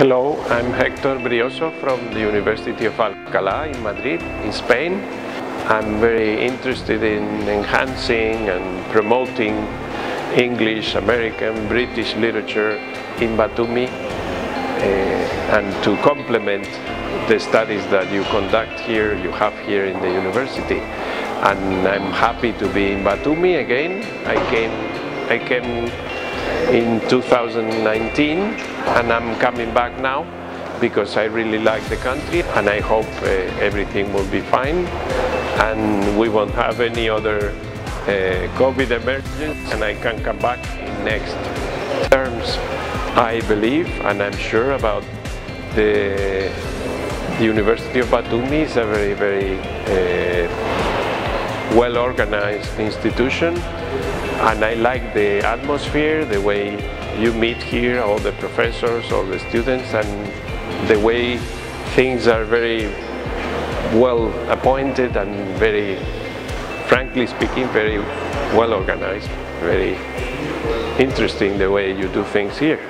Hello, I'm Hector Brioso from the University of Alcalá in Madrid, in Spain. I'm very interested in enhancing and promoting English, American, British literature in Batumi uh, and to complement the studies that you conduct here, you have here in the university. And I'm happy to be in Batumi again. I came, I came in 2019 and I'm coming back now because I really like the country and I hope uh, everything will be fine and we won't have any other uh, COVID emergency and I can come back in next terms. I believe and I'm sure about the, the University of Batumi is a very, very uh, well organized institution and I like the atmosphere, the way you meet here, all the professors, all the students and the way things are very well appointed and very, frankly speaking, very well organized, very interesting the way you do things here.